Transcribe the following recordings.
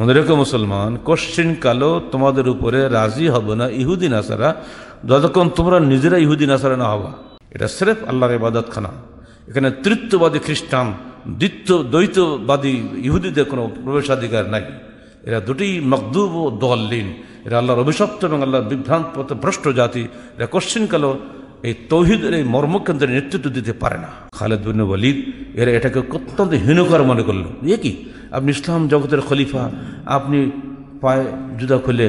মনে রেখো মুসলমান কোশ্চিন কালো, তোমাদের উপরে রাজি হবে না ইহুদি, নাসারা। যতক্ষণ তোমরা নিজেরা ইহুদি, নাসারা না হবা। এটা স্রেফ আল্লাহর ইবাদত খানা এখানে তৃত্ববাদী খ্রিস্টান, দ্বিত্ব, দ্বৈতবাদী ইহুদিদের কোনো প্রবেশাধিকার নাই। এরা দুটি মকদুব ও দোয়াল্লিন এরা আল্লাহর অভিশপ্ত এবং আল্লাহর বিভ্রান্ত পথে ভ্রষ্ট জাতি। এরা কোশ্চিন কালো, এই তৌহিদের, এই মর্মকেন্দ্রের নেতৃত্ব দিতে পারে না। খালেদ বিন ওয়ালিদ, এরা এটাকে অত্যন্ত হীনকর মনে করল। এ কি? আপনি ইসলাম জগতের খলিফা, আপনি পায়ে জুদা খুলে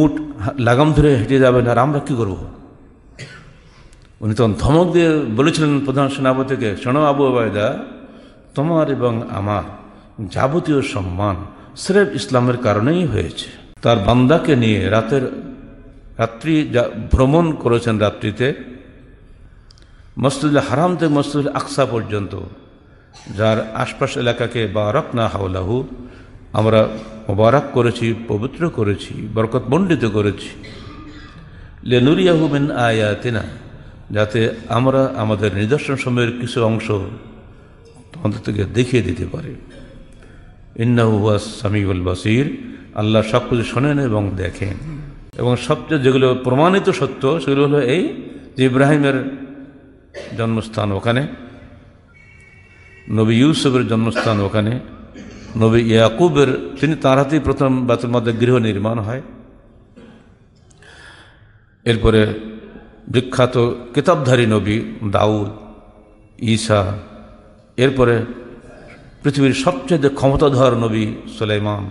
উট লাগাম ধরে হেঁটে যাবেন, আর আমরা কি করব? উনি তখন ধমক দিয়ে বলেছিলেন প্রধান সেনাপতিকে, শোনো আবু আবায়দা তোমার এবং আমার যাবতীয় সম্মান স্রেফ ইসলামের কারণেই হয়েছে। তার বান্দাকে নিয়ে রাতের রাত্রি যা ভ্রমণ করেছেন রাত্রিতে, মসজিদুল হারাম থেকে মসজিদুল আকসা পর্যন্ত যার আশপাশ এলাকাকে বারাক না হাওলাহু, আমরা মোবারক করেছি, পবিত্র করেছি বরকত মণ্ডিত করেছি। লেনুরিয়াহু মিন আয়াতিনা, যাতে আমরা আমাদের নিদর্শন সময়ের কিছু অংশ তোমাদের থেকে দেখিয়ে দিতে পারি। ইন্নাহু সামিউল বাসির, আল্লাহ সব কিছু শোনেন এবং দেখেন। এবং সবচেয়ে যেগুলো প্রমাণিত সত্য, সেগুলো হলো এই যে ইব্রাহিমের জন্মস্থান ওখানে। নবী ইউসুফের জন্মস্থান ওখানে। নবী ইয়াকুবের, তিনি তাঁর হাতেই প্রথম বাতুল মধ্যে গৃহ নির্মাণ হয়। এরপরে বিখ্যাত কিতাবধারী নবী দাউদ, ঈসা, এরপরে পৃথিবীর সবচেয়ে ক্ষমতাধর নবী সুলাইমান।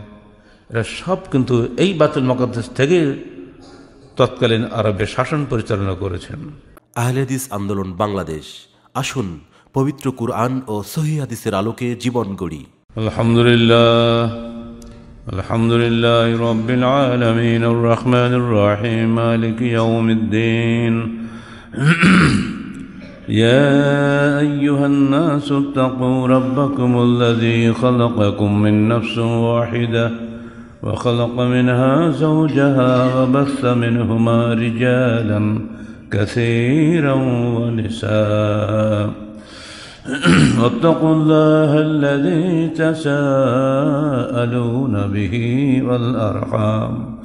এরা সব কিন্তু এই বাতুল মকদ্দেশ থেকে তৎকালীন আরবে শাসন পরিচালনা করেছেন। আহলেদিস আন্দোলন বাংলাদেশ। আসুন পবিত্র কুরআন ও সহি হাদিসের আলোকে জীবন গড়ি الحمد لله الحمد لله رب العالمين الرحمن الرحيم مالك يوم الدين يا أيها الناس اتقوا ربكم الذي خلقكم من نفس واحدة وخلق منها زوجها وبث منهما رجالا كثيرا ونساء واتقوا الله الذي تساءلون به والأرحام.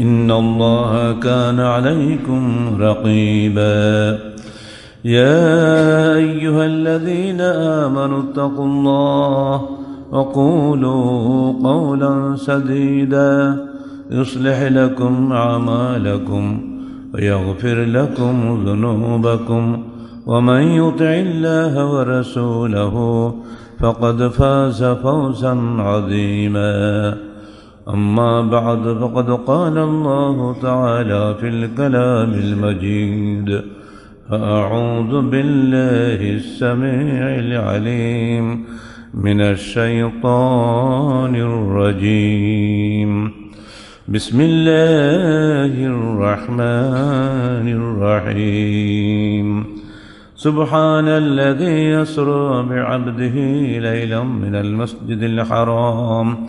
إن الله كان عليكم رقيبا. يا أيها الذين آمنوا اتقوا الله وقولوا قولا سديدا. يصلح لكم أعمالكم ويغفر لكم ذنوبكم. ومن يطع الله ورسوله فقد فاز فوزا عظيما. أما بعد فقد قال الله تعالى في الكلام المجيد فأعوذ بالله السميع العليم من الشيطان الرجيم. بسم الله الرحمن الرحيم. سبحان الذي يسرى بعبده ليلا من المسجد الحرام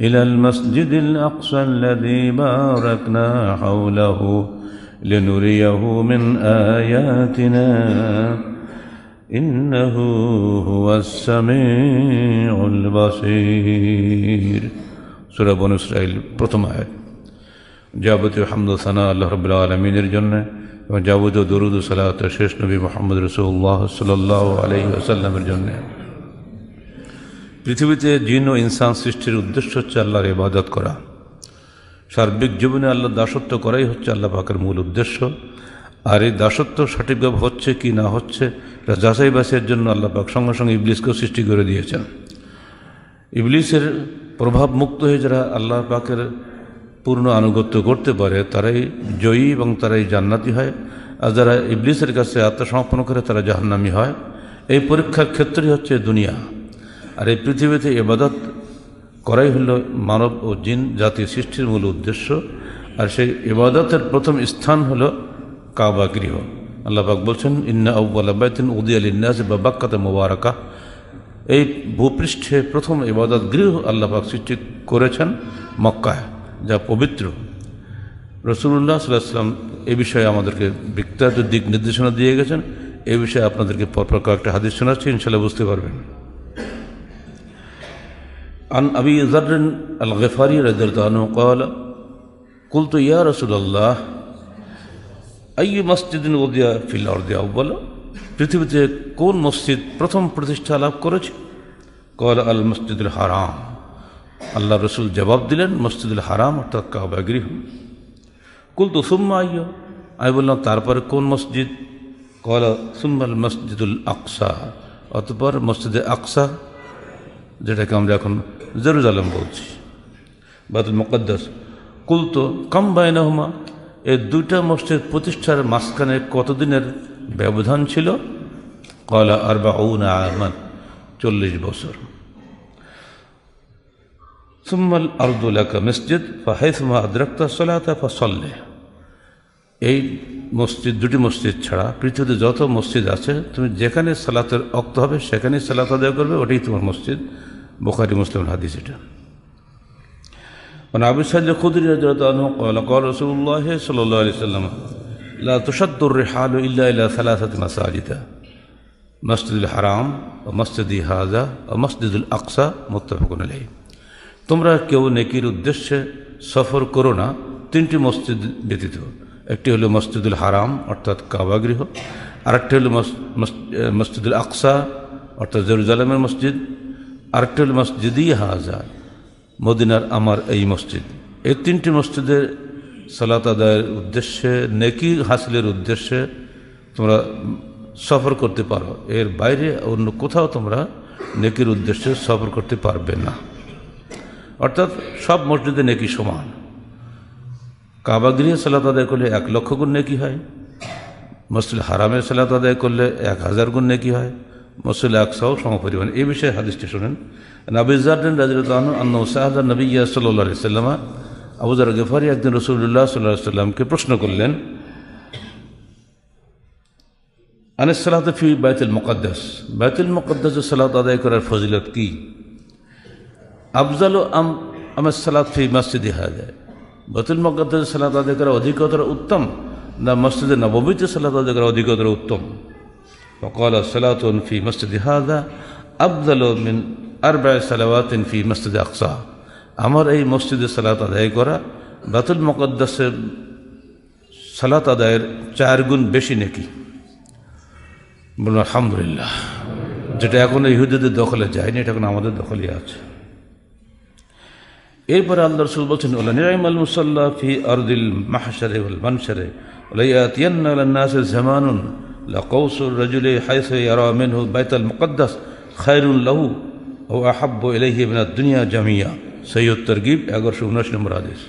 إلى المسجد الأقصى الذي باركنا حوله لنريه من آياتنا إنه هو السميع البصير سورة بنو إسرائيل প্রথম আয়াত যাবতীয় হামদ সানা আল্লাহ রবুল্লা আলমিনের জন্য এবং যাবতীয় দরুদ সালাত শেষ নবী মোহাম্মদ রসুল্লাহ সাল্লাহ আলহি আসাল্লামের জন্য। পৃথিবীতে জিন ও ইনসান সৃষ্টির উদ্দেশ্য হচ্ছে আল্লাহর ইবাদত করা। সার্বিক জীবনে আল্লাহ দাসত্ব করাই হচ্ছে আল্লাহ পাকের মূল উদ্দেশ্য। আর এই দাসত্ব সঠিকভাবে হচ্ছে কি না হচ্ছে, এটা যাচাই বাসের জন্য আল্লাহ পাক সঙ্গে সঙ্গে ইবলিসকেও সৃষ্টি করে দিয়েছেন। ইবলিসের প্রভাব মুক্ত হয়ে যারা আল্লাহ পাকের পূর্ণ আনুগত্য করতে পারে, তারাই জয়ী এবং তারাই জান্নাতি হয়। আর যারা ইবলিসের কাছে আত্মসমর্পণ করে, তারা জাহান্নামি হয়। এই পরীক্ষার ক্ষেত্রই হচ্ছে দুনিয়া। আর এই পৃথিবীতে এবাদত করাই হলো মানব ও জিন জাতি সৃষ্টির মূল উদ্দেশ্য। আর সেই ইবাদতের প্রথম স্থান হলো কাবা গৃহ। আল্লাহবাক বলছেন, ইন্না আব্বালাবায়তিন উদি আল ইন্নাস বা বাক্কাতে মোবারকা। এই ভূপৃষ্ঠে প্রথম ইবাদত গৃহ আল্লাহবাক সৃষ্টি করেছেন মক্কায়। যা পবিত্র রসুল্লাহ সাল্লাম এ বিষয়ে আমাদেরকে বিস্তারিত দিক নির্দেশনা দিয়ে গেছেন এ বিষয়ে আপনাদেরকে পরপর কয়েকটা হাদিস শোনাচ্ছি ইনশাল্লাহ বুঝতে পারবেন عن أبي ذر الغفاري رضي الله عنه قال قلت يا رسول الله أي مسجد وضع في الأرض أولا পৃথিবীতে কোন মসজিদ প্রথম প্রতিষ্ঠা লাভ করেছে কল আল মসজিদুল হারাম আল্লাহ রসুল জবাব দিলেন, মসজিদুল হারাম অর্থাৎ কাবা গৃহ। কুল তো সুম্মা আইয়? আমি বললাম, তারপরে কোন মসজিদ? কল, সুম্মাল মসজিদুল আকসা। অতপর মসজিদে আকসা, যেটাকে আমরা এখন জেরুজালেম বলছি বাতুল মুকদ্দাস। কুল তো কম বায়নাহুমা এই দুইটা মসজিদ প্রতিষ্ঠার মাঝখানে কতদিনের ব্যবধান ছিল? কলা আর বা আমান, চল্লিশ বছর। সুম্মাল মসজিদ ফাহেসমা আদ্রাক্তা সলাতা এই মসজিদ, দুটি মসজিদ ছাড়া পৃথিবীতে যত মসজিদ আছে, তুমি যেখানে সালাতের অক্ত হবে, সেখানেই সালাত আদায় করবে, ওটাই তোমার মসজিদ। বোখারি, মুসলিম হাদিস এটা। মানে আবু সাইদ খুদরি কল রসুল্লাহ সাল্লাহ আলি সাল্লাম লা তুষাদ্দুর রেহাল ইল্লা সালাসাত মাসাজিদা, মসজিদুল হারাম, ও মসজিদ হাজা, ও মসজিদুল আকসা মোত্তফকুন তোমরা কেউ নেকির উদ্দেশ্যে সফর করো না। তিনটি মসজিদ ব্যতীত। একটি হলো মসজিদুল হারাম, অর্থাৎ কাবাগৃহ আরেকটি হলো মসজিদুল আকসা, অর্থাৎ জেরুজালেমের মসজিদ। আরেকটি হলো মসজিদই হাজা, মদিনার আমার এই মসজিদ। এই তিনটি মসজিদের সালাত আদায়ের উদ্দেশ্যে, নেকি হাসিলের উদ্দেশ্যে তোমরা সফর করতে পারো। এর বাইরে অন্য কোথাও তোমরা নেকির উদ্দেশ্যে সফর করতে পারবে না। অর্থাৎ সব মসজিদে নেকি সমান। কাবাগৃহে সালাত আদায় করলে এক লক্ষ গুণ নেকি হয়। মসজিদ হারামে সালাত আদায় করলে এক হাজার গুণ নেকি হয়। মসজিদ আকসাও সমপরিমাণ। এই বিষয়ে হাদিসটি শোনেন। নাবিজাদিন রাজিউল্লাহ আন্ন নবী সাল্লা সাল্লামা আবুজার গেফারি একদিন রসুল্লাহ সাল্লাহ সাল্লামকে প্রশ্ন করলেন, আনিস সালাত ফি বাইতুল মুকদ্দাস? বাইতুল মুকদ্দাস সালাত আদায় করার ফজিলত কি? আফজাল আম আমার সালাত ফি মসজিদে হা যায় বতুল মকদ্দাস সালাত আদায় করা অধিকতর উত্তম না মসজিদে নবমীতে সালাত আদায় করা অধিকতর উত্তম وقال صلاة في مسجد هذا أفضل من أربع صلوات في مسجد أقصى আমার এই মসজিদে সালাত আদায় করা বাতুল মকদ্দাসের সালাত আদায়ের চার গুণ বেশি নাকি বলুন আলহামদুলিল্লাহ যেটা এখন ইহুদিদের দখলে যায়নি এটা এখন আমাদের দখলে আছে এরপরে আল্লাহ রসুল বলছেন, ওলা ওলানিরাইমাল মুসল্লা ফি আরদিল মাহসারে উল মানসারে ওলাইয়াতিয়ান্নাসের জামানুন লাকৌসুর রাজুলে হাইসে আরামেন হু বাইতাল মুকদ্দাস খায়রুল লাহু ও আহাব্ব এলাহি বিনা দুনিয়া জামিয়া। সৈয়দ তরগিব, এগারোশো উনআশ নম্বর আদেশ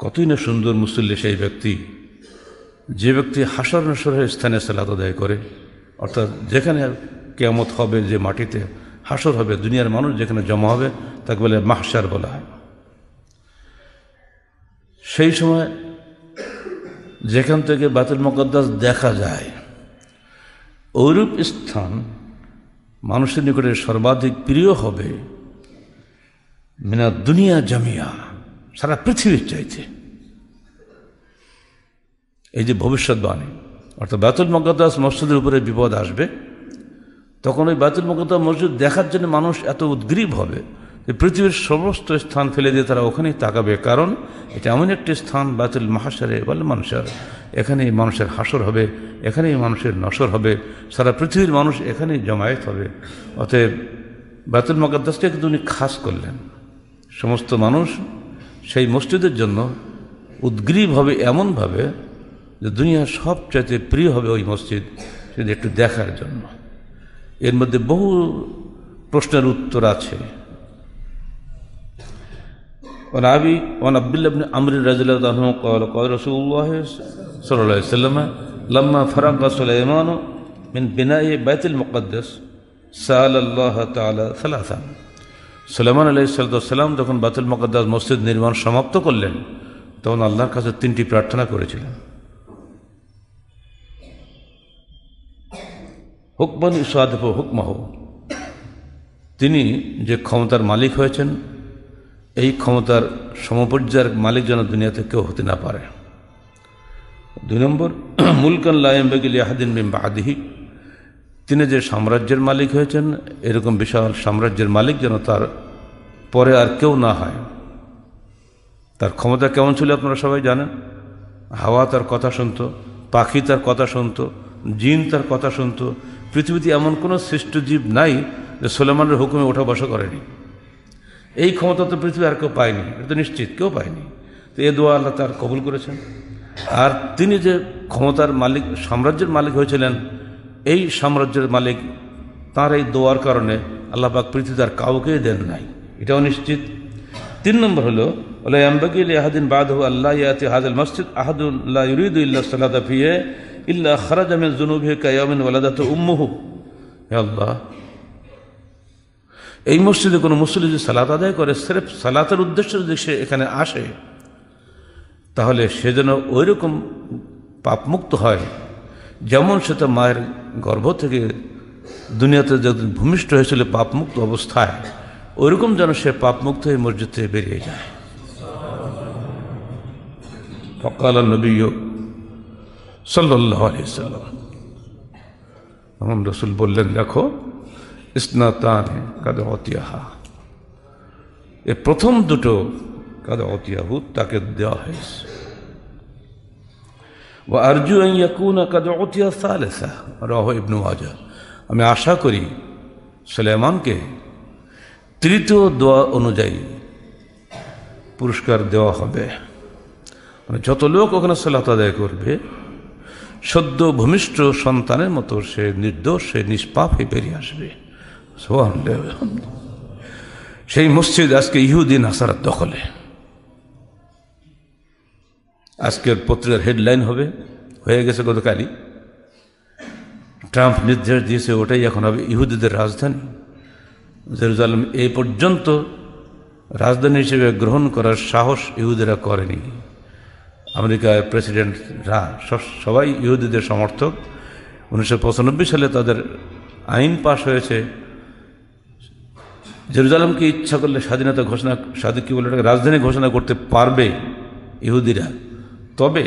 কতই না সুন্দর মুসল্লি সেই ব্যক্তি, যে ব্যক্তি হাসর নসরের স্থানে সালাত আদায় করে, অর্থাৎ যেখানে কেয়ামত হবে যে মাটিতে হাসর হবে, দুনিয়ার মানুষ যেখানে জমা হবে, তাকে বলে মাহসার বলা হয়। সেই সময় যেখান থেকে বাতুল মকদ্দাস দেখা যায়, ঐরূপ স্থান মানুষের নিকটে সর্বাধিক প্রিয় হবে মিনা দুনিয়া জামিয়া, সারা পৃথিবীর চাইতে। এই যে ভবিষ্যৎবাণী, অর্থাৎ বাতুল মকদ্দাস মসজিদের উপরে বিপদ আসবে তখন ওই বাতুল মকদ্দাস মসজিদ দেখার জন্য মানুষ এত উদ্গ্রীব হবে যে পৃথিবীর সমস্ত স্থান ফেলে দিয়ে তারা ওখানেই তাকাবে। কারণ এটা এমন একটি স্থান বাতুল মাহাসারে বলে মানুষের এখানেই মানুষের হাসর হবে, এখানেই মানুষের নসর হবে। সারা পৃথিবীর মানুষ এখানেই জমায়েত হবে। অতএব বাতুল মকদ্দাসকে কিন্তু উনি খাস করলেন। সমস্ত মানুষ সেই মসজিদের জন্য উদ্গ্রীব হবে এমনভাবে যে দুনিয়ার সবচাইতে প্রিয় হবে ওই মসজিদ। সেটা একটু দেখার জন্য। এর মধ্যে বহু প্রশ্নের উত্তর আছে وعن أبي وعن عبد الله بن عمرو رضي الله عنه قال قال رسول الله صلى الله عليه وسلم لما فرغ سليمان من بناء بيت المقدس سأل الله تعالى ثلاثا সুলেমান আলাই সাল্লাম যখন বাতুল মকদ্দাস মসজিদ নির্মাণ সমাপ্ত করলেন তখন আল্লাহর কাছে তিনটি প্রার্থনা করেছিলেন হুকমান ইসাদফ হুকমাহ। তিনি যে ক্ষমতার মালিক হয়েছেন, এই ক্ষমতার সমপর্যায়ের মালিক যেন দুনিয়াতে কেউ হতে না পারে। দুই নম্বর, মুলকান লাইম বেগিল ইয়াহাদিন বিম বাহাদিহি তিনি যে সাম্রাজ্যের মালিক হয়েছেন, এরকম বিশাল সাম্রাজ্যের মালিক যেন তার পরে আর কেউ না হয়। তার ক্ষমতা কেমন ছিল আপনারা সবাই জানেন? হাওয়া তার কথা শুনতো, পাখি তার কথা শুনতো, জিন তার কথা শুনতো পৃথিবীতে এমন কোনো সৃষ্ট জীব নাই যে সোলেমানের হুকুমে ওঠা বসা করেনি। এই ক্ষমতা তো পৃথিবী আর কেউ পায়নি, এটা তো নিশ্চিত, কেউ পায়নি। তো এ দোয়া আল্লাহ তার কবুল করেছেন। আর তিনি যে ক্ষমতার মালিক, সাম্রাজ্যের মালিক হয়েছিলেন, এই সাম্রাজ্যের মালিক, তার এই দোয়ার কারণে আল্লাহ পাক পৃথিবীতে আর কাউকেই দেন নাই। এটাও নিশ্চিত। তিন নম্বর হলো, ওলা আম্বাকিল আহাদিন বাদহু আল্লাহ ইয়াতি হাজাল মসজিদ আহাদুল্লাহ ইউরিদু ইল্লা সালাদা ফিয়ে ইল্লা খারাজ আমিন জুনুবি কায়ামিন ওয়ালাদাত উম্মুহু। হে আল্লাহ, এই মসজিদে কোনো মুসলিম যদি সালাত আদায় করে, সেরেফ সালাতের উদ্দেশ্যে যদি সে এখানে আসে, তাহলে সে যেন ওই রকম পাপমুক্ত হয়, যেমন সে তো মায়ের গর্ভ থেকে দুনিয়াতে যখন ভূমিষ্ঠ হয়েছিল পাপমুক্ত অবস্থায়, ওইরকম যেন সে পাপমুক্ত হয়ে মসজিদ থেকে বেরিয়ে যায়। ফকাল নবী সাল্লাহ রসুল বললেন, দেখো, ইসনাতান কাদে অতিয়াহা এ প্রথম দুটো কাদে অতিয়াহু তাকে দেওয়া হয়েছে। ও আরজু ইয়াকুন কাদে অতিয়া সালেসা। রহ ইবনু মাজা। আমি আশা করি সুলেমানকে তৃতীয় দোয়া অনুযায়ী পুরস্কার দেওয়া হবে। মানে যত লোক ওখানে সালাত আদায় করবে সদ্য ভূমিষ্ঠ সন্তানের মতো সে নির্দোষ, সে নিষ্পাপ হয়ে বেরিয়ে আসবে। সেই মসজিদ আজকে ইহুদিন আসারার দখলে। আজকের পত্রিকার হেডলাইন হবে, হয়ে গেছে গতকালই। ট্রাম্প নির্দেশ দিয়েছে, ওটাই এখন হবে ইহুদিদের রাজধানী। জেরুজালেম এই পর্যন্ত রাজধানী হিসেবে গ্রহণ করার সাহস ইহুদিরা করেনি। আমেরিকার প্রেসিডেন্টরা সবাই ইহুদিদের সমর্থক। উনিশশো পঁচানব্বই সালে তাদের আইন পাশ হয়েছে। জেরুজালেমকে ইচ্ছা করলে স্বাধীনতা ঘোষণা, স্বাধীন কি বলে রাজধানী ঘোষণা করতে পারবে ইহুদিরা। তবে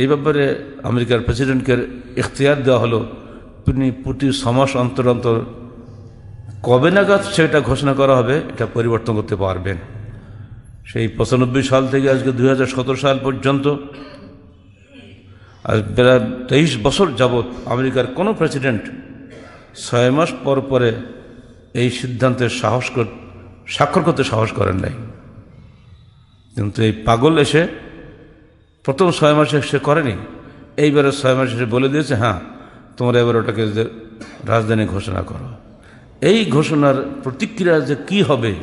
এই ব্যাপারে আমেরিকার প্রেসিডেন্টকে এখতিয়ার দেওয়া হলো, তিনি প্রতি ছমাস অন্তর অন্তর কবে নাগাদ সেটা ঘোষণা করা হবে, এটা পরিবর্তন করতে পারবেন। সেই পঁচানব্বই সাল থেকে আজকে দু হাজার সতেরো সাল পর্যন্ত আজ প্রায় তেইশ বছর যাবৎ আমেরিকার কোনো প্রেসিডেন্ট ছয় মাস পর পরে এই সিদ্ধান্তের সাহস স্বাক্ষর করতে সাহস করেন নাই। কিন্তু এই পাগল এসে প্রথম ছয় মাসে সে করেনি। এইবারে ছয় মাসে সে বলে দিয়েছে হ্যাঁ তোমরা এবার ওটাকে রাজধানী ঘোষণা করো। এই ঘোষণার প্রতিক্রিয়া যে কি হবে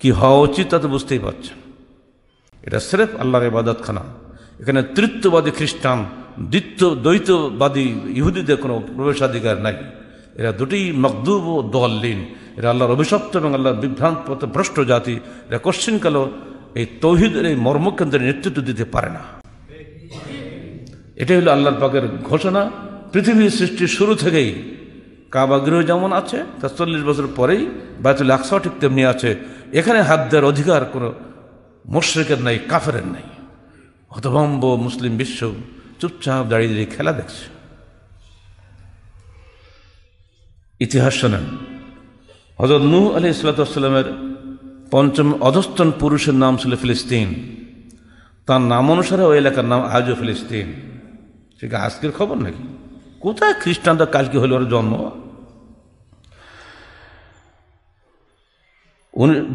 কি হওয়া উচিত তা তো বুঝতেই পারছেন। এটা স্রেফ আল্লাহর ইবাদতখানা। এখানে তৃত্ববাদী খ্রিস্টান, দ্বিত্ব, দ্বৈতবাদী ইহুদিদের কোনো প্রবেশাধিকার নাই। এরা দুটি মকদুব ও দোয়াল্লিন। এরা আল্লাহর অভিশপ্ত এবং আল্লাহর বিভ্রান্ত পথে ভ্রষ্ট জাতি। এরা কোশ্চিনকালও এই তৌহিদের, এই মর্মকেন্দ্রের নেতৃত্ব দিতে পারে না। এটাই হলো আল্লাহর পাকের ঘোষণা। পৃথিবীর সৃষ্টির শুরু থেকেই কাবাগৃহ যেমন আছে তার চল্লিশ বছর পরেই বায়তুল আকসাও ঠিক তেমনি আছে। এখানে হাত দেওয়ার অধিকার কোনো মোশ্রেকের নাই কাফের নাই। হতভম্ব মুসলিম বিশ্ব চুপচাপ দাঁড়িয়ে দাঁড়িয়ে খেলা দেখছে। ইতিহাস শোনেন। হজরত নূহ আলি ইসলাতামের পঞ্চম অধস্তন পুরুষের নাম ছিল ফিলিস্তিন। তার নাম অনুসারে ওই এলাকার নাম আজও ফিলিস্তিন। সে আজকের খবর নাকি? কোথায় খ্রিস্টানরা কালকে হলো ওর জন্ম?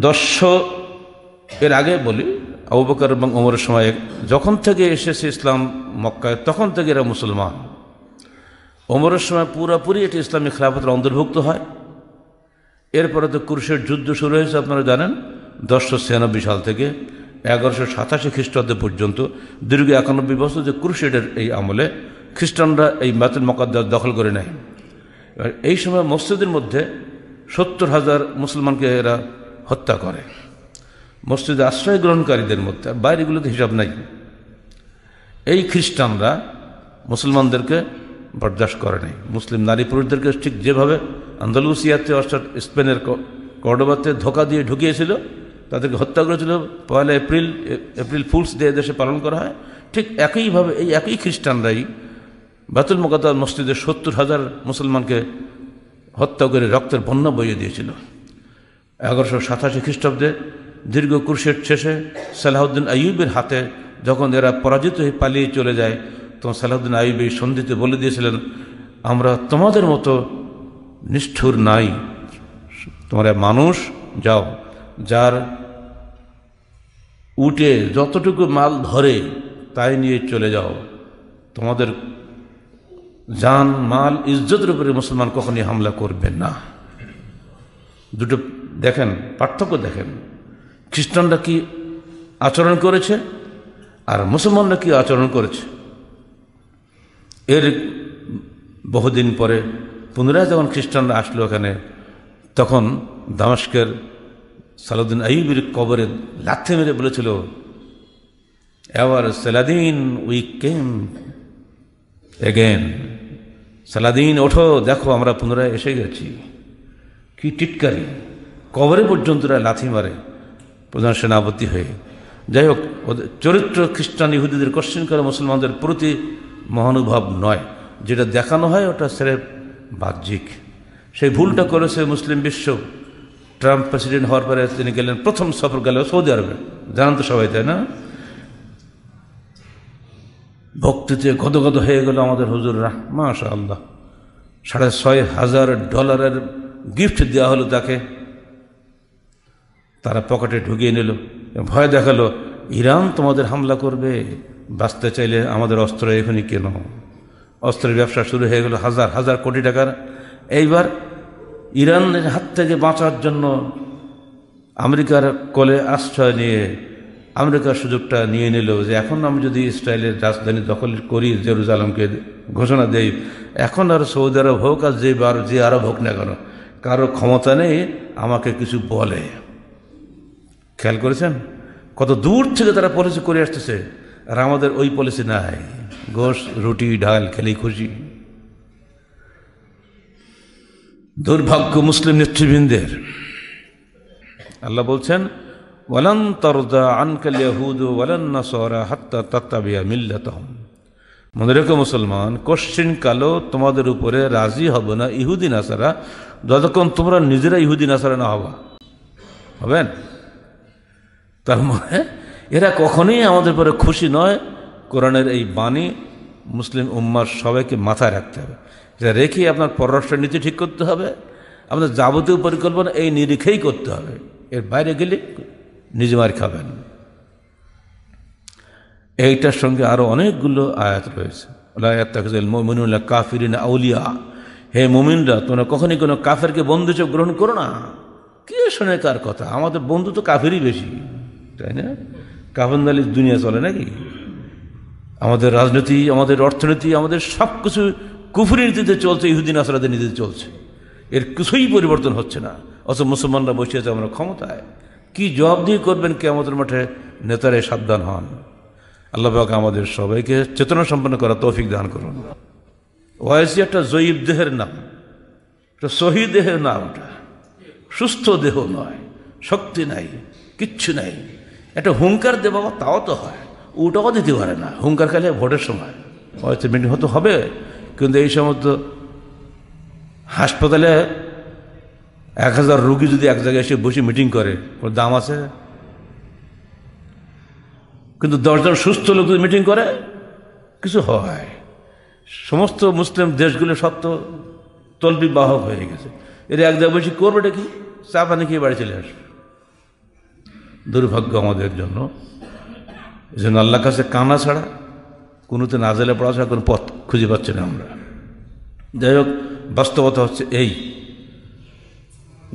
দশশো এর আগে বলি, আবু বকর এবং ওমরের সময় যখন থেকে এসেছে ইসলাম মক্কায়, তখন থেকে এরা মুসলমান। ওমরের সময় পুরোপুরি এটি ইসলামী খেলাফতের অন্তর্ভুক্ত হয়। এরপরে তো কুরুশের যুদ্ধ শুরু হয়েছে, আপনারা জানেন, দশশো ছিয়ানব্বই সাল থেকে এগারোশো সাতাশি খ্রিস্টাব্দ পর্যন্ত, দীর্ঘ একানব্বই বছর যে কুরুশেডের এই আমলে খ্রিস্টানরা এই মাতুল মকাদ্দার দখল করে নেয়। এই সময় মসজিদের মধ্যে সত্তর হাজার মুসলমানকে এরা হত্যা করে। মসজিদে আশ্রয় গ্রহণকারীদের মধ্যে আর বাইরেগুলোতে হিসাব নাই। এই খ্রিস্টানরা মুসলমানদেরকে বরদাস্ত করে নাই। মুসলিম নারী পুরুষদেরকে ঠিক যেভাবে আন্দালুসিয়াতে, অর্থাৎ স্পেনের কর্ডোবাতে ধোকা দিয়ে ঢুকিয়েছিল, তাদেরকে হত্যা করেছিল। পয়লা এপ্রিল এপ্রিল ফুলস ডে দেশে পালন করা হয়। ঠিক একইভাবে এই একই খ্রিস্টানরাই বাতুল মোকাদ্দার মসজিদে সত্তর হাজার মুসলমানকে হত্যা করে রক্তের বন্যা বইয়ে দিয়েছিল। এগারোশো সাতাশি খ্রিস্টাব্দে দীর্ঘ কুরশের শেষে সালাহউদ্দিন আইয়ুবের হাতে যখন এরা পরাজিত হয়ে পালিয়ে চলে যায়, তখন সালাহউদ্দিন আইয়ুব এই সন্ধিতে বলে দিয়েছিলেন, আমরা তোমাদের মতো নিষ্ঠুর নাই। তোমরা মানুষ, যাও, যার উঠে যতটুকু মাল ধরে তাই নিয়ে চলে যাও। তোমাদের জান, মাল, ইজ্জতের উপরে মুসলমান কখনই হামলা করবেন না। দুটো দেখেন, পার্থক্য দেখেন। খ্রিস্টানরা কি আচরণ করেছে? আর মুসলমানরা কি আচরণ করেছে? এর বহুদিন পরে পুনরায় যখন খ্রিস্টানরা আসলো ওখানে তখন দামাস্কের সালাউদ্দিন আইবির কবরে লাথে মেরে বলেছিল, এবার সালাদিন উই কেম এগেন। সালাদিন, ওঠো, দেখো, আমরা পুনরায় এসে গেছি। কি টিটকারি। কবরে পর্যন্ত লাথি মারে। প্রধান সেনাপতি হয়ে। যাই হোক ওদের চরিত্র খ্রিস্টান ইহুদিদের কোশ্চেন করে, মুসলমানদের প্রতি মহানুভব নয়। যেটা দেখানো হয়, ওটা সেরে বাহ্যিক। সেই ভুলটা করেছে মুসলিম বিশ্ব। ট্রাম্প প্রেসিডেন্ট হওয়ার পরে তিনি গেলেন প্রথম সফর গেল সৌদি আরবে। জানান তো সবাই, তাই না? ভক্তিতে গদগদ হয়ে গেল আমাদের হুজুররা মাশা সাড়ে ছয় হাজার ডলারের গিফট দেওয়া হলো তাকে। তারা পকেটে ঢুকিয়ে নিল, ভয় দেখাল, ইরান তোমাদের হামলা করবে, বাঁচতে চাইলে আমাদের অস্ত্র এখনই কেন। অস্ত্রের ব্যবসা শুরু হয়ে গেল হাজার হাজার কোটি টাকার। এইবার ইরানের হাত থেকে বাঁচার জন্য আমেরিকার কোলে আশ্রয় নিয়ে আমেরিকার সুযোগটা নিয়ে নিল যে এখন আমি যদি ইসরায়েলের রাজধানী দখল করি, জেরুজালামকে ঘোষণা দেই, এখন আর সৌদি আরব হোক আর যে যে আরব হোক না কেন, কারও ক্ষমতা নেই, আমাকে কিছু বলে। খেয়াল করেছেন? কত দূর থেকে তারা পলিসি করে আসতেছে, আর আমাদের ওই পলিসি নাই। গোস রুটি, ডাল, খেলেই খুশি। দুর্ভাগ্য মুসলিম নেতৃবৃন্দের। আল্লাহ বলছেন, ওয়ালান তরদা আনকাল ইয়াহুদ ওয়ালান নাসারা হাত্তা তাত্তাবিয়া মিল্লাতহম। মনে রেখো মুসলমান, কোশ্চিন কালো তোমাদের উপরে রাজি হবে না ইহুদি নাসারা, যতক্ষণ তোমরা নিজেরা ইহুদিন আসারা না হবা। হবেন? তার মানে এরা কখনোই আমাদের পরে খুশি নয়। কোরআনের এই বাণী মুসলিম উম্মার সবাইকে মাথায় রাখতে হবে। এটা রেখে আপনার পররাষ্ট্র নীতি ঠিক করতে হবে। আপনার যাবতীয় পরিকল্পনা এই নিরিখেই করতে হবে। এর বাইরে গেলে নিজে মার খাবেন। এইটার সঙ্গে আরও অনেকগুলো আয়াত রয়েছে। মমিনুল্লাহ কাফিরিন আউলিয়া। হে মুমিনরা, তোমরা কখনই কোনো কাফেরকে বন্ধু গ্রহণ করো না। কে শোনে কার কথা? আমাদের বন্ধু তো কাফেরই বেশি। তাই না? কাফেন্দালি দুনিয়া চলে নাকি? আমাদের রাজনীতি, আমাদের অর্থনীতি, আমাদের সব কিছু কুফুরি নীতিতে চলছে, ইহুদিন আসরাদের নীতিতে চলছে। এর কিছুই পরিবর্তন হচ্ছে না। অথচ মুসলমানরা বসে আছে আমরা ক্ষমতায়। কি জবাব দিয়ে করবেন কেমতের মাঠে? নেতারাই সাবধান হন। আল্লাহ আমাদের সবাইকে চেতনা সম্পন্ন করা তৌফিক দান করুন। ওয়াইসি একটা জয়ীব দেহের নাম। একটা সহি দেহের নাম ওটা। সুস্থ দেহ নয়, শক্তি নাই, কিচ্ছু নাই। একটা হুঙ্কার দে বাবা তাও তো হয়। ওটাও দিতে পারে না। হুঙ্কার খেলে ভোটের সময়। হয়তো মিটিং হতে হবে, কিন্তু এই সমস্ত হাসপাতালে এক হাজার রুগী যদি এক জায়গায় এসে বসে মিটিং করে, ওর দাম আছে। কিন্তু দশজন সুস্থ লোক যদি মিটিং করে, কিছু হয়। সমস্ত মুসলিম দেশগুলো সব তো তলবি বাহক হয়ে গেছে। এর এক জায়গায় বসে করবেটা কি? চা পানি খেয়ে বাড়ি চলে আসবে। দুর্ভাগ্য আমাদের জন্য। জন্য আল্লাহ কাছে কানা ছাড়া, কোনোতে না জেলে পড়া ছাড়া কোনো পথ খুঁজে পাচ্ছি না আমরা। যাই হোক, বাস্তবতা হচ্ছে এই।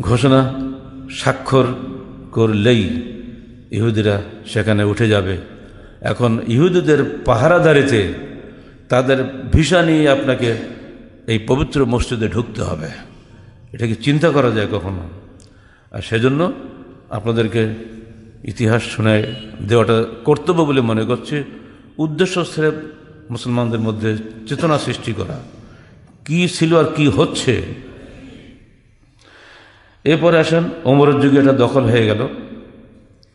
ঘোষণা, স্বাক্ষর করলেই ইহুদিরা সেখানে উঠে যাবে। এখন ইহুদিদের পাহারাদারিতে তাদের ভিসা নিয়ে আপনাকে এই পবিত্র মসজিদে ঢুকতে হবে। এটা কি চিন্তা করা যায় কখনো। আর সেজন্য আপনাদেরকে ইতিহাস শোনায় দেওয়াটা কর্তব্য বলে মনে করছে। উদ্দেশ্য ছেড়ে মুসলমানদের মধ্যে চেতনা সৃষ্টি করা। কি ছিল আর কি হচ্ছে? এরপরে আসেন, ওমরের যুগে এটা দখল হয়ে গেল।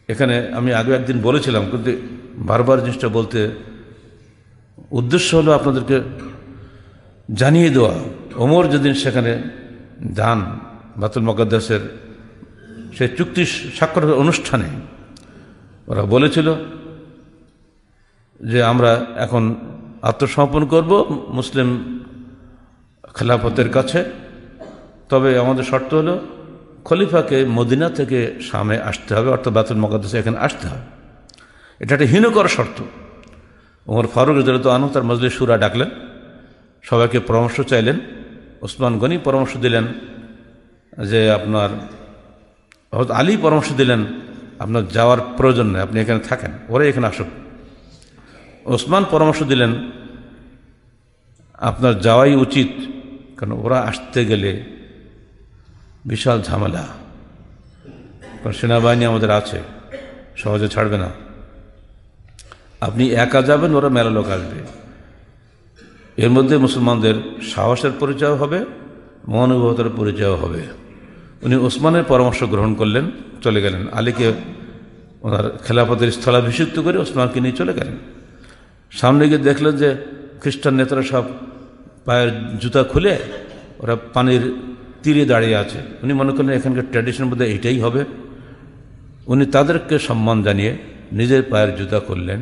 এখানে আমি আগে একদিন বলেছিলাম, কিন্তু বারবার জিনিসটা বলতে উদ্দেশ্য হলো আপনাদেরকে জানিয়ে দেওয়া। ওমর যেদিন সেখানে যান বাতুল মকদ্দাসের সে চুক্তি স্বাক্ষরের অনুষ্ঠানে ওরা বলেছিল যে আমরা এখন আত্মসমর্পণ করব মুসলিম খেলাফতের কাছে। তবে আমাদের শর্ত হলো, খলিফাকে মদিনা থেকে সামনে আসতে হবে, অর্থাৎ বাতুল মকাদ্দাসে এখানে আসতে হবে। এটা একটা হীনকর শর্ত। ওমর ফারুক জলিত আনু তার মজলিস সুরা ডাকলেন, সবাইকে পরামর্শ চাইলেন, ওসমান গনি পরামর্শ দিলেন, যে আপনার হয়তো আলী পরামর্শ দিলেন আপনার যাওয়ার প্রয়োজন নেই, আপনি এখানে থাকেন ওরা এখানে আসুক। ওসমান পরামর্শ দিলেন, আপনার যাওয়াই উচিত, কারণ ওরা আসতে গেলে বিশাল ঝামেলা। কারণ সেনাবাহিনী আমাদের আছে, সহজে ছাড়বে না। আপনি একা যাবেন, ওরা মেলা লোক আসবে। এর মধ্যে মুসলমানদের সাহসের পরিচয় হবে, মহানুভবতার পরিচয় হবে। উনি ওসমানের পরামর্শ গ্রহণ করলেন, চলে গেলেন। আলীকে ওনার খেলাফতের স্থলাভিষিক্ত করে ওসমানকে নিয়ে চলে গেলেন। সামনে গিয়ে দেখলেন যে খ্রিস্টান নেতারা সব পায়ের জুতা খুলে ওরা পানির তীরে দাঁড়িয়ে আছে। উনি মনে করলেন, এখানকার ট্র্যাডিশন মধ্যে এইটাই হবে। উনি তাদেরকে সম্মান জানিয়ে নিজের পায়ের জুতা করলেন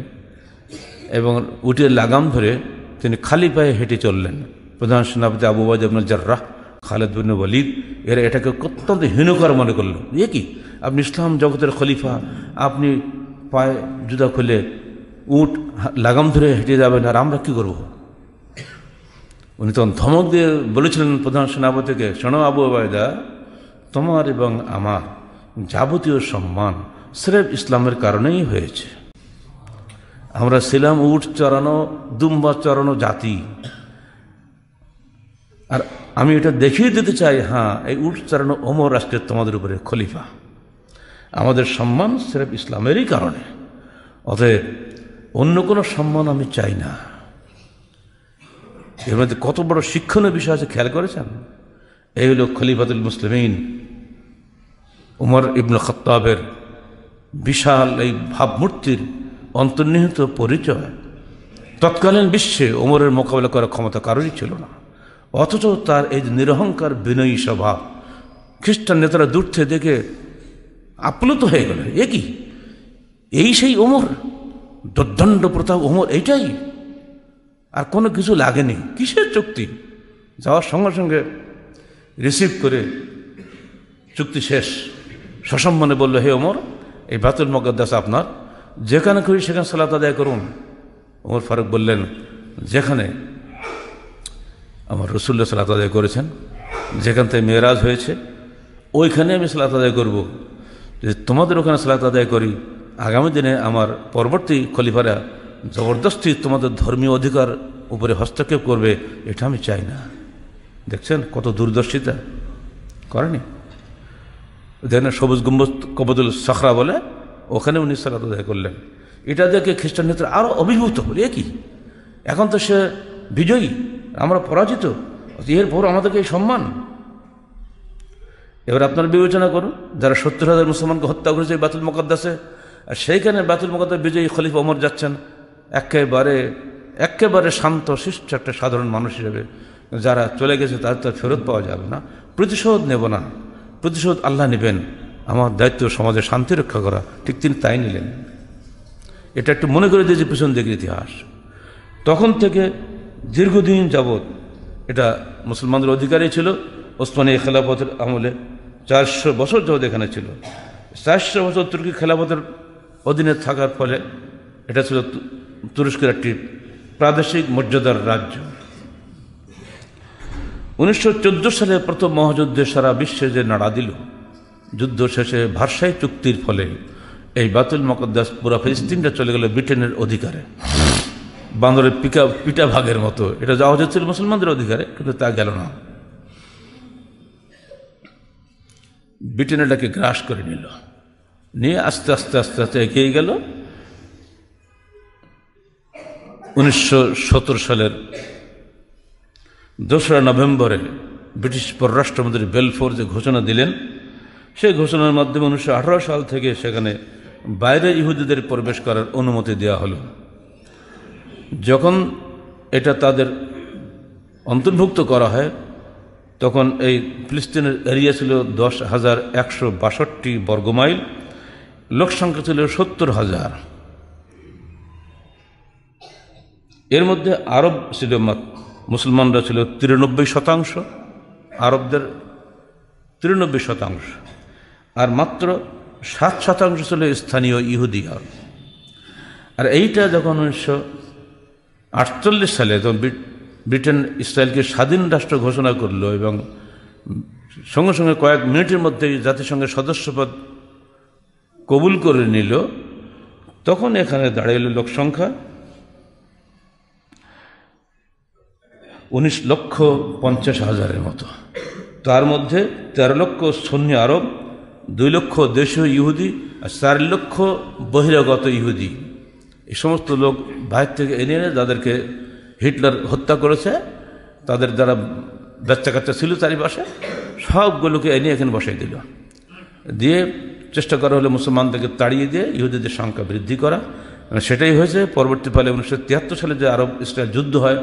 এবং উঠে লাগাম ধরে তিনি খালি পায়ে হেঁটে চললেন। প্রধান সেনাপতি আবু আপনার জার্রাহ খালেদ বিন ওয়ালিদ, এরা এটাকে অত্যন্ত হীনকর মনে করল। এ কি? আপনি ইসলাম জগতের খলিফা, আপনি পায়ে জুদা খুলে উট লাগাম ধরে হেঁটে যাবেন, আর আমরা কি করব? উনি তখন ধমক দিয়ে বলেছিলেন প্রধান সেনাপতিকে, শোনো আবু আবায়দা তোমার এবং আমার যাবতীয় সম্মান স্রেফ ইসলামের কারণেই হয়েছে। আমরা ছিলাম উট চড়ানো, দুম্বা চড়ানো জাতি। আর আমি এটা দেখিয়ে দিতে চাই হ্যাঁ এই উট চড়ানো ওমর আজকে তোমাদের উপরে খলিফা। আমাদের সম্মান স্রেফ ইসলামেরই কারণে। অতএব অন্য কোনো সম্মান আমি চাই না। এর মধ্যে কত বড় শিক্ষণীয় বিষয় আছে, খেয়াল করেছেন? এই হলো খলিফাতুল মুসলিমিন। উমর ইবনুল খত্তাবের বিশাল এই ভাবমূর্তির অন্তর্নিহিত পরিচয়। তৎকালীন বিশ্বে ওমরের মোকাবিলা করার ক্ষমতা কারোরই ছিল না। অথচ তার এই নিরহংকার বিনয়ী স্বভাব, খ্রিস্টান নেতারা দূর থেকে দেখে আপ্লুত হয়ে গেল। এ কি? এই সেই ওমর? দুর্দণ্ড প্রতাপ ওমর, এইটাই? আর কোনো কিছু লাগেনি। কিসের চুক্তি? যাওয়ার সঙ্গে সঙ্গে রিসিভ করে চুক্তি শেষ। সসম্মানে বলল, হে ওমর, এই বাতুল মকদ্দাস আপনার। যেখানে খুশি সেখানে সালাত আদায় করুন। ওমর ফারুক বললেন, যেখানে আমার রসুল্লাহ সালাত আদায় করেছেন, যেখান থেকে মেয়েরাজ হয়েছে, ওইখানে আমি সালাত আদায় করব। যে তোমাদের ওখানে সালাত আদায় করি, আগামী দিনে আমার পরবর্তী খলিফারা জবরদস্তি তোমাদের ধর্মীয় অধিকার উপরে হস্তক্ষেপ করবে, এটা আমি চাই না। দেখছেন কত দূরদর্শিতা? করেনি? যেখানে সবুজ গুম্বজ কবদুল সখরা বলে, ওখানে উনি সালাত আদায় করলেন। এটা দেখে খ্রিস্টান নেতারা আরও অভিভূত হল, এ কি? এখন তো সে বিজয়ী। পরাজিত। এরপর আমাদেরকে এই সম্মান। এবার আপনারা বিবেচনা করুন, যারা সত্তর হাজার মুসলমানকে হত্যা করেছে বাতুল মোকদ্দাসে, আর সেইখানে বাতুল মোকদ্দাস বিজয়ী খলিফ অমর যাচ্ছেন, একেবারে একেবারে শান্ত, শিষ্ট একটা সাধারণ মানুষ হিসেবে। যারা চলে গেছে, তাদের তো ফেরত পাওয়া যাবে না। প্রতিশোধ নেব না। প্রতিশোধ আল্লাহ নেবেন। আমার দায়িত্ব সমাজে শান্তি রক্ষা করা। ঠিক তিনি তাই নিলেন। এটা একটু মনে করে দিয়েছে পিছন দিকের ইতিহাস। তখন থেকে দীর্ঘদিন যাবৎ এটা মুসলমানদের অধিকারই ছিল। ওসমানী খেলাফতের আমলে চারশো বছর যাবৎ এখানে ছিল। চারশো বছর তুর্কি খেলাফতের অধীনে থাকার ফলে এটা ছিল তুরস্কের একটি প্রাদেশিক মর্যাদার রাজ্য। উনিশশো চোদ্দ সালে প্রথম মহাযুদ্ধে সারা বিশ্বে যে নাড়া দিল, যুদ্ধ শেষে ভারসাই চুক্তির ফলে এই বাতুল মকদ্দাস পুরা ফিলিস্তিনটা চলে গেল ব্রিটেনের অধিকারে। বান্দরের পিকা পিটা ভাগের মতো। এটা যাওয়া যাচ্ছিল মুসলমানদের অধিকারে, কিন্তু তা গেল না। ব্রিটেন এটাকে গ্রাস করে নিল। নিয়ে আস্তে আস্তে আস্তে আস্তে এগিয়ে গেল। উনিশশো সত্তর সালের দোসরা নভেম্বরে ব্রিটিশ পররাষ্ট্রমন্ত্রী বেলফোর যে ঘোষণা দিলেন। সেই ঘোষণার মাধ্যমে উনিশশো আঠারো সাল থেকে সেখানে বাইরে ইহুদিদের প্রবেশ করার অনুমতি দেওয়া হলো। যখন এটা তাদের অন্তর্ভুক্ত করা হয়, তখন এই ফিলিস্তিনের এরিয়া ছিল দশ হাজার একশো বাষট্টি বর্গমাইল লোক সংখ্যা ছিল সত্তর হাজার। এর মধ্যে আরব ছিল মুসলমানরা ছিল তিরানব্বই শতাংশ, আরবদের তিরানব্বই শতাংশ, আর মাত্র সাত শতাংশ ছিল স্থানীয় ইহুদি আর এইটা যখন উনিশশো আটচল্লিশ সালে যখন ব্রিটেন ইসরায়েলকে স্বাধীন রাষ্ট্র ঘোষণা করল এবং সঙ্গে সঙ্গে কয়েক মিনিটের মধ্যেই জাতিসংঘের সদস্যপদ কবুল করে নিল। তখন এখানে দাঁড়িয়ে এলো লোক সংখ্যা। উনিশ লক্ষ পঞ্চাশ হাজারের মতো। তার মধ্যে তেরো লক্ষ সন্নি আরব, দুই লক্ষ দেশীয় ইহুদি আর চার লক্ষ বহিরাগত ইহুদি। এই সমস্ত লোক বাইরে থেকে এনে এনে যাদেরকে হিটলার হত্যা করেছে, তাদের যারা বাচ্চা কাচ্চা ছিল চারিপাশে, সবগুলোকে এনে এখানে বসাই দিল। দিয়ে চেষ্টা করা হলো মুসলমানদেরকে তাড়িয়ে দিয়ে, ইহুদিদের সংখ্যা বৃদ্ধি করা। মানে সেটাই হয়েছে পরবর্তীকালে উনিশশো তিয়াত্তর সালে যে আরব ইসরায়েল যুদ্ধ হয়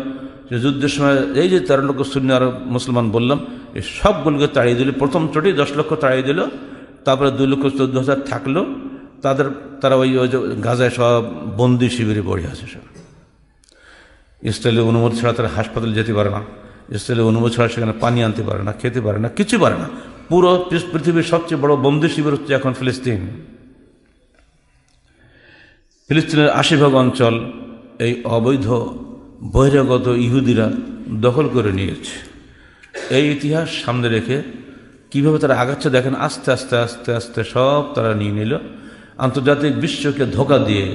সে যুদ্ধের সময় এই যে তেরো লক্ষ শূন্য আরব মুসলমান বললাম, এই সবগুলোকে তাড়িয়ে দিল। প্রথম চোটে দশ লক্ষ তাড়িয়ে দিল, তারপরে দুই লক্ষ চোদ্দ হাজার থাকল। তাদের, তারা ওই ওই গাজায় সব বন্দি শিবিরে পড়ে আছে সব। ইসরায়েলের অনুমতি ছাড়া তারা হাসপাতালে যেতে পারে না। ইসরায়েলের অনুমতি ছাড়া সেখানে পানি আনতে পারে না, খেতে পারে না, কিছু পারে না। পুরো পৃথিবীর সবচেয়ে বড় বন্দি শিবির হচ্ছে এখন ফিলিস্তিন। ফিলিস্তিনের আশি ভাগ অঞ্চল এই অবৈধ, বহিরাগত ইহুদিরা দখল করে নিয়েছে। এই ইতিহাস সামনে রেখে কীভাবে তারা আগাচ্ছে দেখেন, আস্তে আস্তে আস্তে আস্তে সব তারা নিয়ে নিল। আন্তর্জাতিক বিশ্বকে ধোকা দিয়ে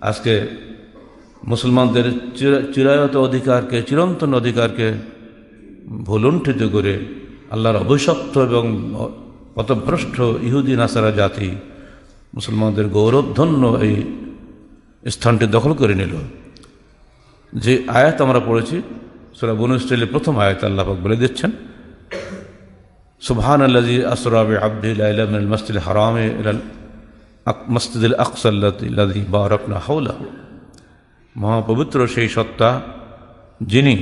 আজকে মুসলমানদের চির- চিরায়ত অধিকারকে, চিরন্তন অধিকারকে ভুলুণ্ঠিত করে আল্লাহর অভিশপ্ত এবং পথভ্রষ্ট ইহুদি নাসারা জাতি মুসলমানদের গৌরবধন্য এই স্থানটি দখল করে নিল। যে আয়াত আমরা পড়েছি সেটা বনু ইসরায়েলের প্রথম আয়াত আল্লাহাক বলে দিচ্ছেন সুবহান আল্লাজি আসরাবে আব্দুল মিনাল মসজিদ হারামে মসজিদুল আকসাল্লাদি বারকনা হাউলা মহাপবিত্র সেই সত্তা, যিনি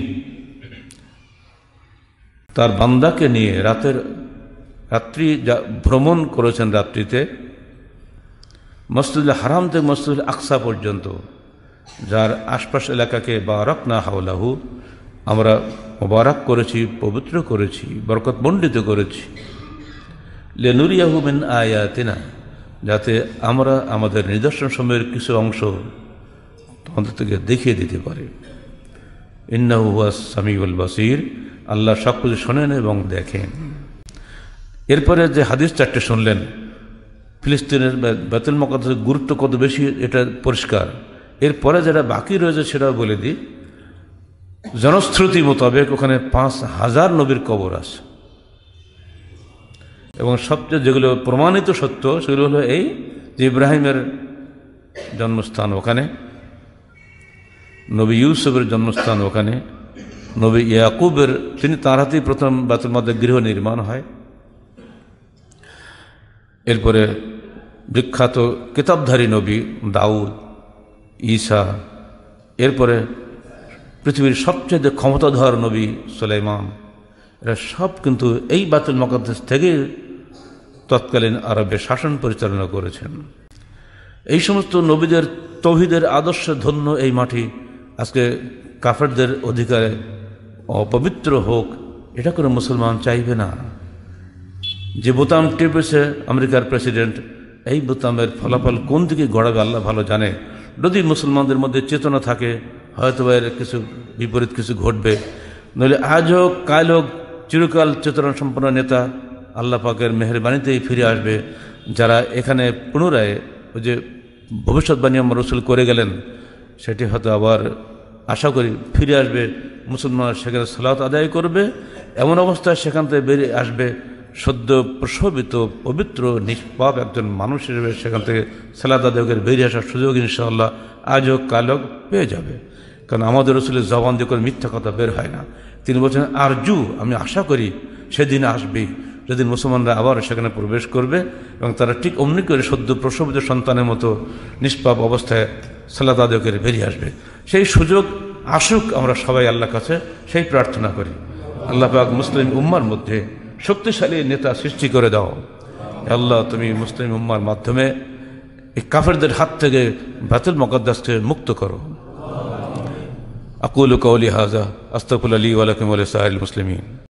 তার বান্দাকে নিয়ে রাতের রাত্রি যা ভ্রমণ করেছেন রাত্রিতে, মসজিদুল হারাম থেকে মসজিদুল আকসা পর্যন্ত, যার আশপাশ এলাকাকে বারাক না হাওলাহু, আমরা মোবারক করেছি, পবিত্র করেছি বরকত মণ্ডিত করেছি। লেনুরিয়াহু মিন আয়াতিনা। যাতে আমরা আমাদের নিদর্শন সময়ের কিছু অংশ তোমাদের থেকে দেখিয়ে দিতে পারি। ইন্নাহু হুয়া সামিউল বাসির, আল্লাহ সব কিছু শোনেন এবং দেখেন। এরপরে যে হাদিস চারটে শুনলেন, ফিলিস্তিনের বে- বেতুল মকাদ্দাসের গুরুত্ব কত বেশি, এটা পরিষ্কার। এরপরে যেটা বাকি রয়েছে সেটাও বলে দিই। জনশ্রুতি মোতাবেক ওখানে পাঁচ হাজার নবীর কবর আছে। এবং সবচেয়ে যেগুলো প্রমাণিত সত্য, সেগুলো হলো এই যে ইব্রাহিমের জন্মস্থান ওখানে, নবী ইউসুফের জন্মস্থান ওখানে, নবী ইয়াকুবের, তিনি তার হাতেই প্রথম বাতুল মধ্যে গৃহ নির্মাণ হয়। এরপরে বিখ্যাত কিতাবধারী নবী দাউদ, ঈসা, এরপরে পৃথিবীর সবচেয়ে ক্ষমতাধর নবী সুলাইমান, এরা সব কিন্তু এই বাতুল মকাদ্দেশ থেকে তৎকালীন আরবে শাসন পরিচালনা করেছেন। এই সমস্ত নবীদের তৌহিদের আদর্শ ধন্য এই মাটি। আজকে কাফেরদের অধিকারে অপবিত্র হোক, এটা করে মুসলমান চাইবে না। যে বোতাম টিপেছে আমেরিকার প্রেসিডেন্ট, এই বোতামের ফলাফল কোন দিকে গড়াবে আল্লাহ ভালো জানে। যদি মুসলমানদের মধ্যে চেতনা থাকে, হয়তো এর কিছু বিপরীত কিছু ঘটবে। নইলে আজ হোক কাল হোক চিরকাল চেতনা সম্পন্ন নেতা আল্লাহ পাকের মেহরবানিতেই ফিরে আসবে। যারা এখানে পুনরায় ওই যে ভবিষ্যৎবাণী আমার রসুল করে গেলেন, সেটি হয়তো আবার আশা করি ফিরে আসবে। মুসলমান সেখানে সালাত আদায় করবে, এমন অবস্থায় সেখান থেকে বেরিয়ে আসবে সদ্য প্রসবিত, পবিত্র, নিষ্পাপ একজন মানুষ হিসেবে সেখান থেকে সালাদ আদায়কের বেরিয়ে আসার সুযোগ ইনশাআল্লাহ আজ হোক কাল হোক পেয়ে যাবে। কারণ আমাদের রসুলের জবান দিয়ে করে মিথ্যা কথা বের হয় না। তিনি বলছেন, আরজু, আমি আশা করি সেদিন আসবে যেদিন মুসলমানরা আবার সেখানে প্রবেশ করবে এবং তারা ঠিক অমনি করে সদ্য প্রসবিত সন্তানের মতো নিষ্পাপ অবস্থায় সালাদ আদকের বেরিয়ে আসবে। সেই সুযোগ আসুক আমরা সবাই আল্লাহ কাছে, সেই প্রার্থনা করি। আল্লাহ পাক মুসলিম উম্মার মধ্যে শক্তিশালী নেতা সৃষ্টি করে দাও। আল্লাহ, তুমি মুসলিম উম্মার মাধ্যমে এই কাফেরদের হাত থেকে বাতুল মকদ্দাসকে মুক্ত করো। আকুল কৌলি হাজা আস্তফুল আলী ওয়ালাকুম সাহিল মুসলিমিন।